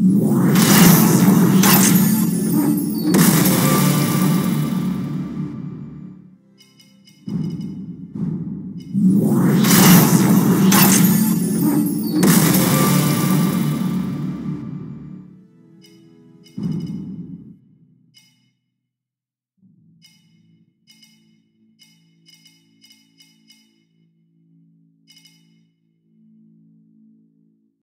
Wow.